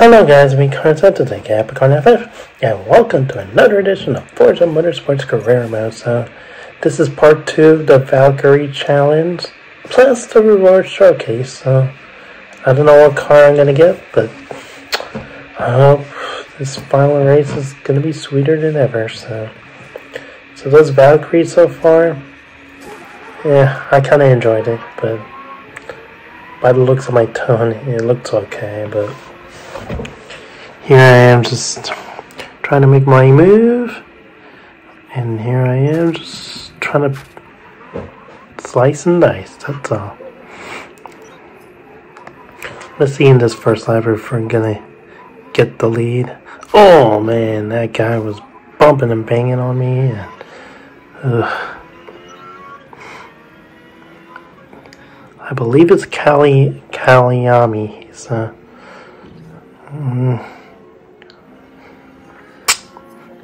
Hello guys, me Carson today, Capricorn FF, and welcome to another edition of Forza Motorsports Career Mode. So, this is part two of the Valkyrie Challenge, plus the reward showcase. So, I don't know what car I'm gonna get, but I hope this final race is gonna be sweeter than ever. So, so those Valkyries so far, yeah, I kind of enjoyed it, but by the looks of my tone, it looks okay, but here I am just trying to make my move. And here I am just trying to slice and dice, that's all. Let's see in this first lap if we're gonna get the lead. Oh man, that guy was bumping and banging on me. And, ugh. I believe it's Kali Kyalami. He's uh, mm,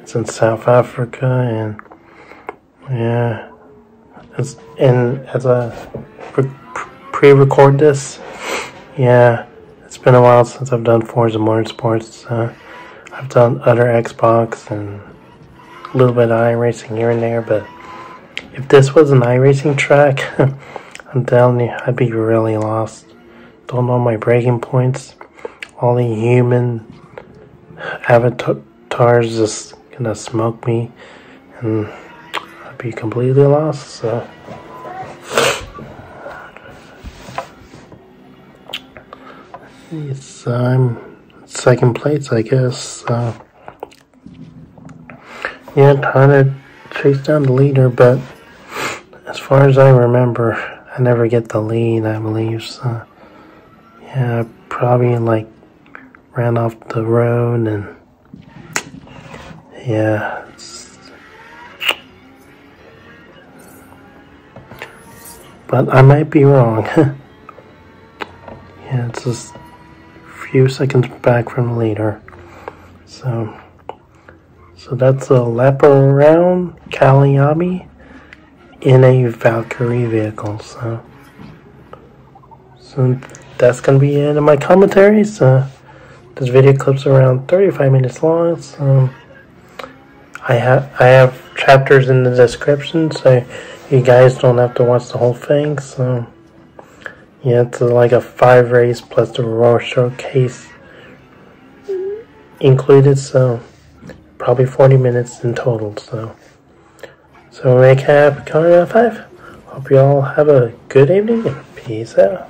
it's in South Africa, and yeah, it's and as a pre-record this, yeah, it's been a while since I've done Forza Motorsports. Uh, I've done other Xbox and a little bit of iRacing here and there, but if this was an iRacing track, I'm telling you, I'd be really lost. Don't know my braking points. All the human avatars just gonna smoke me and I'd be completely lost so. It's I'm second place I guess so. Yeah trying to chase down the leader but as far as I remember I never get the lead I believe so. Yeah probably like ran off the road and yeah. But I might be wrong. yeah, it's just a few seconds back from leader. So, so that's a lap around Kyalami in a Valkyrie vehicle. So, so that's gonna be it in my commentary. So, uh, this video clip's around 35 minutes long. So. I have I have chapters in the description, so you guys don't have to watch the whole thing. So yeah, it's like a five race plus the Raw showcase included. So probably 40 minutes in total. So so recap, Connor five. Hope you all have a good evening and peace out.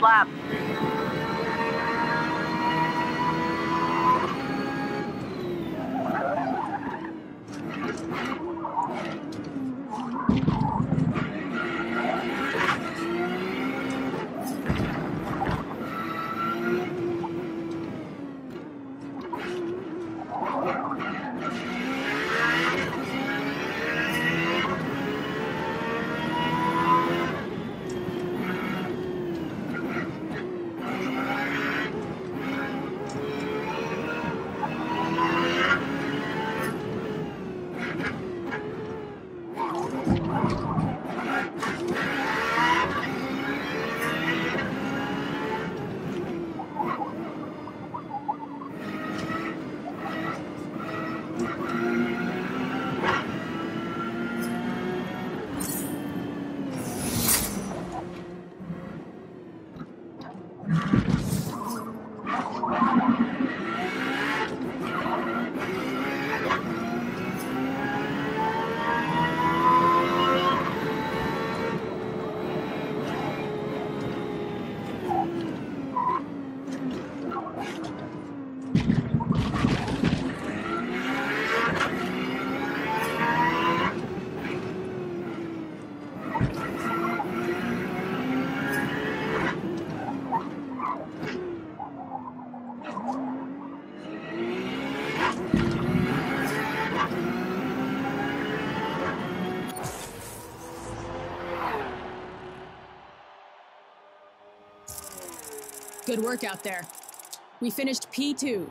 Last lap. Good work out there. We finished P2.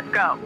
Let's go.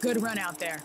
Good run out there.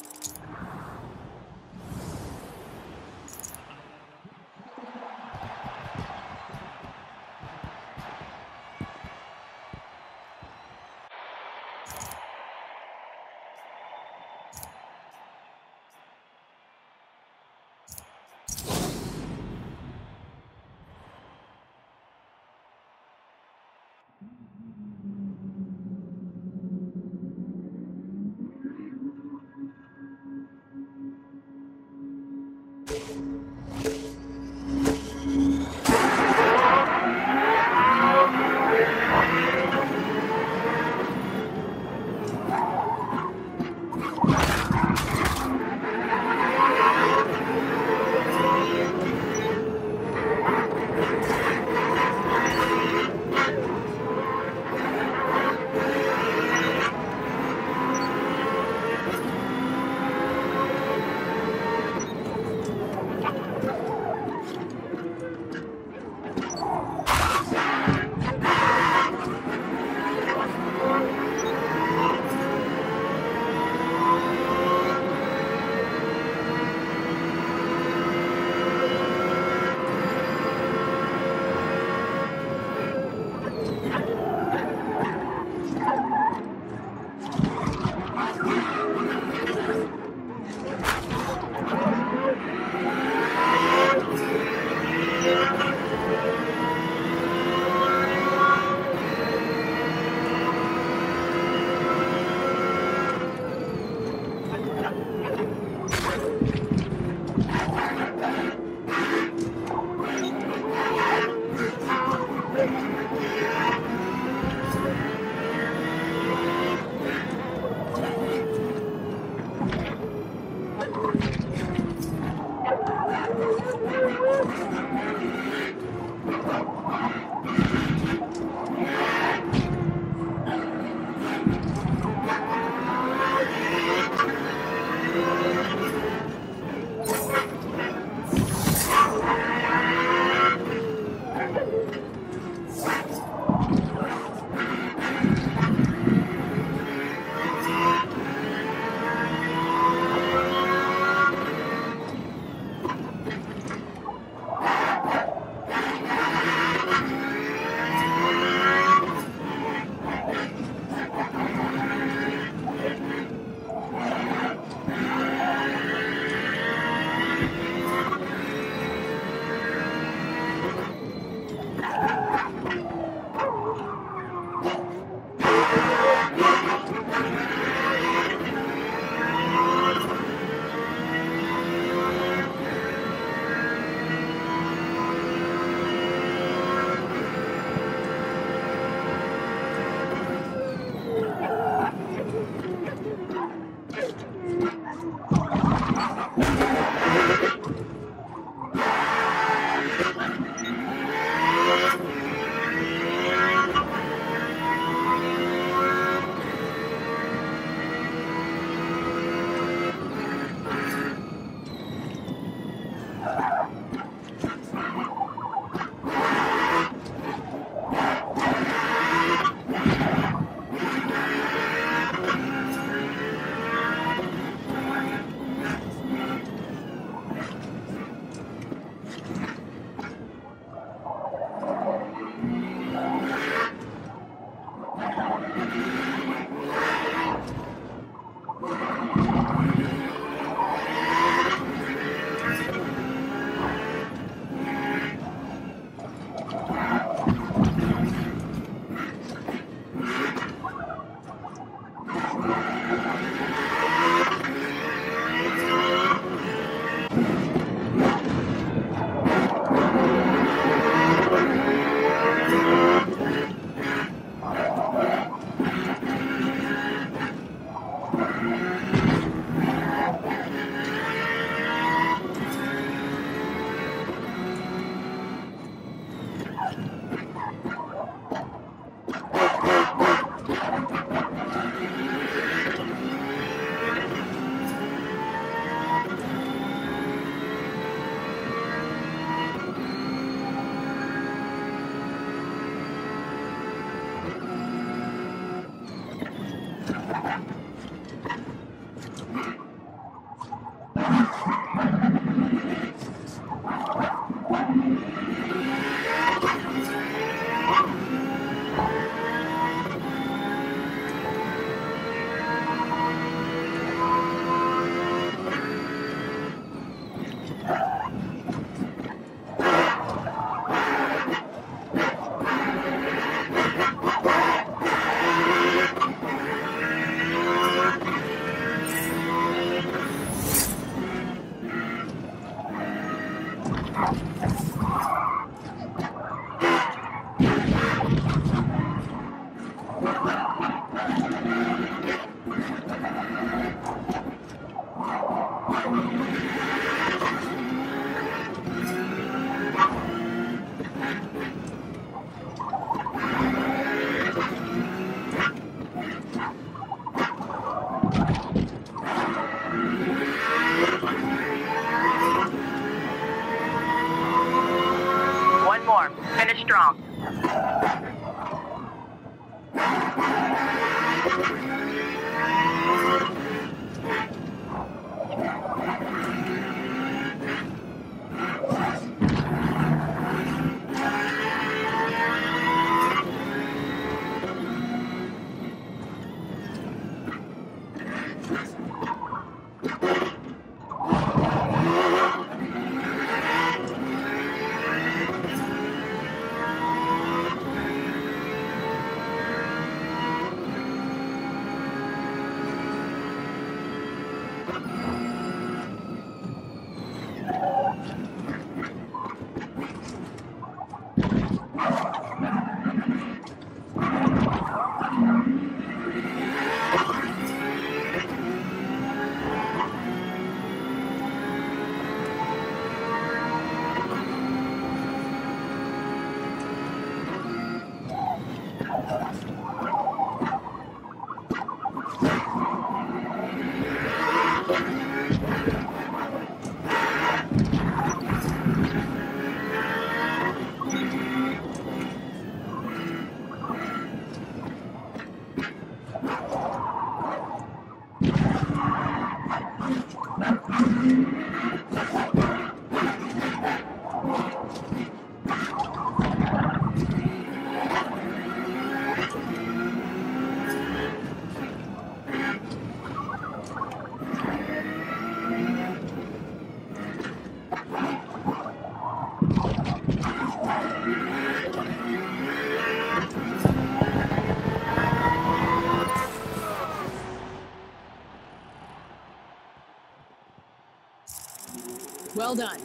Well done.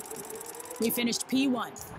We finished P1.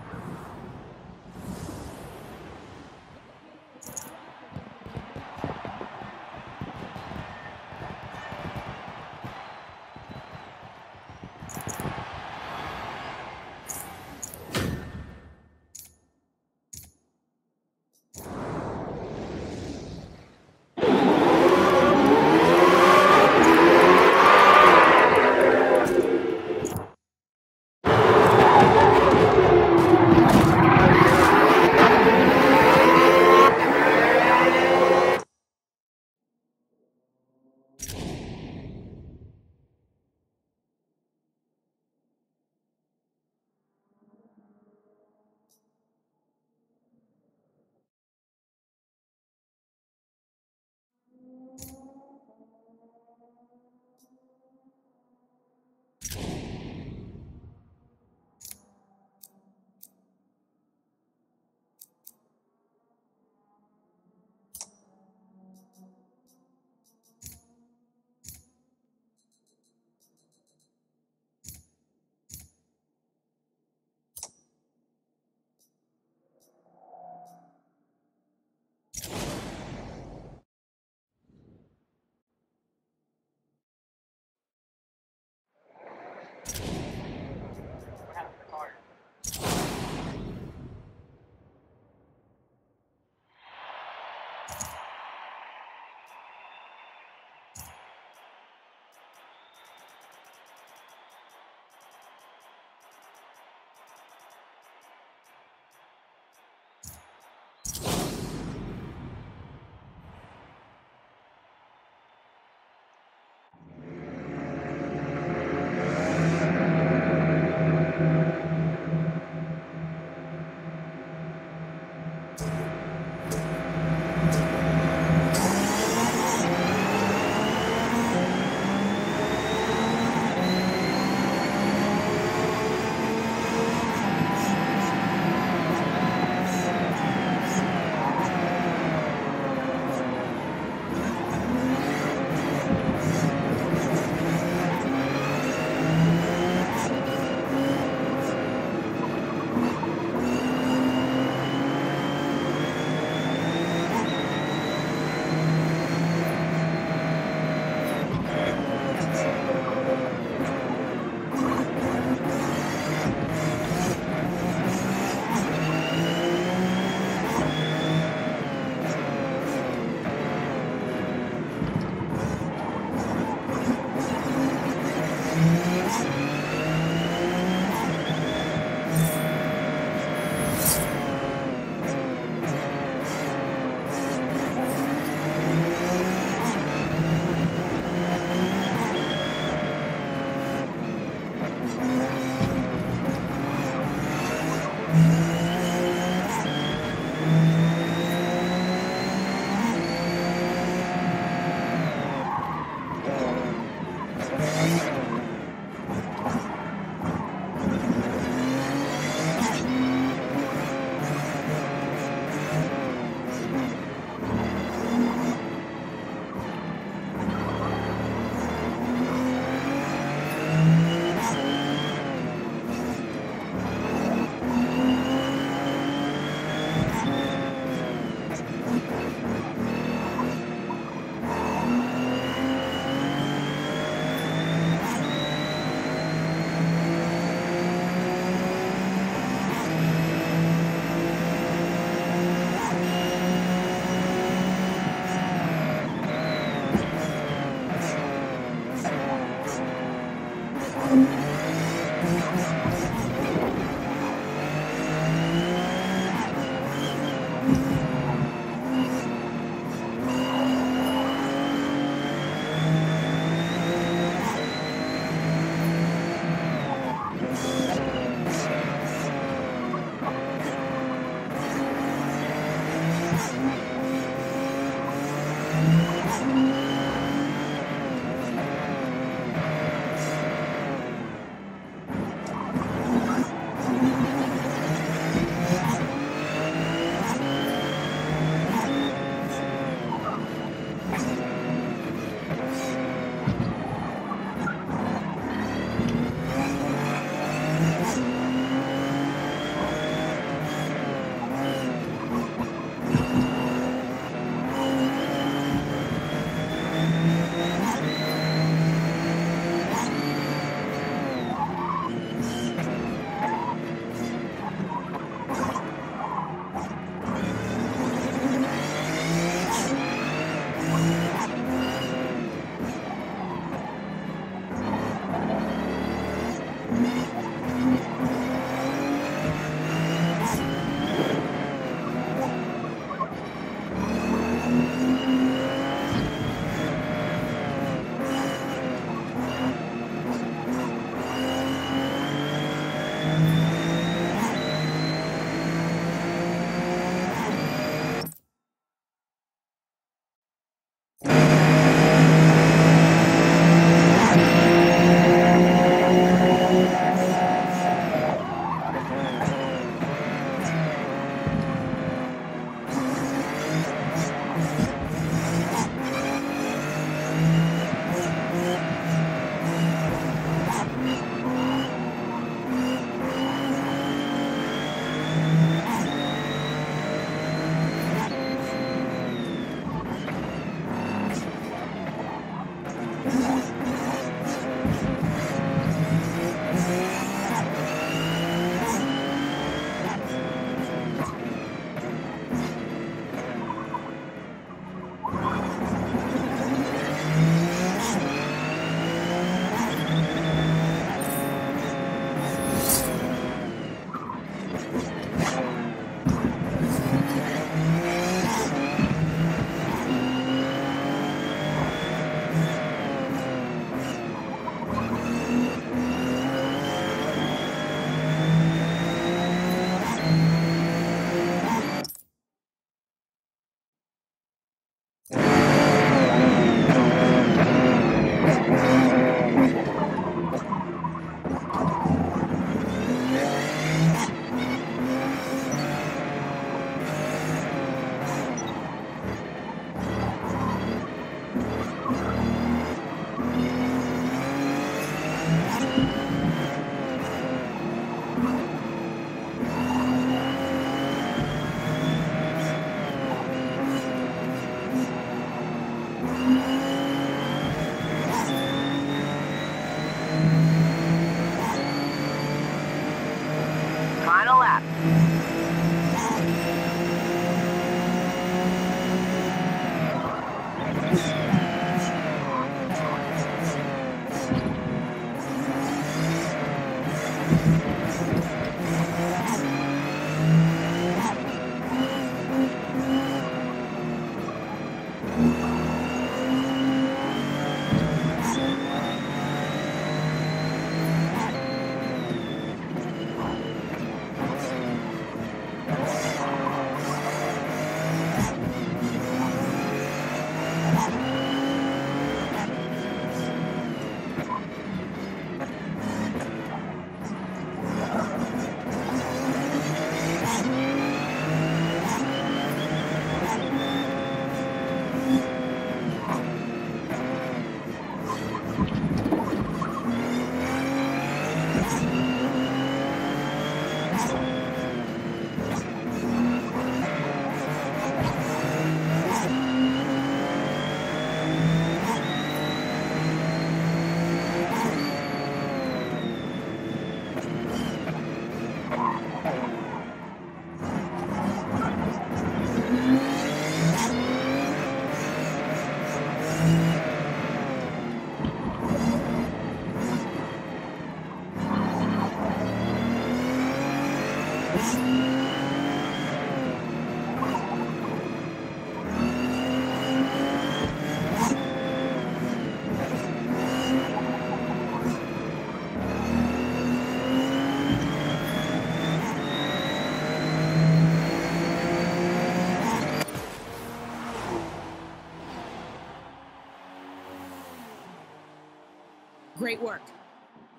Great work.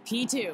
P2.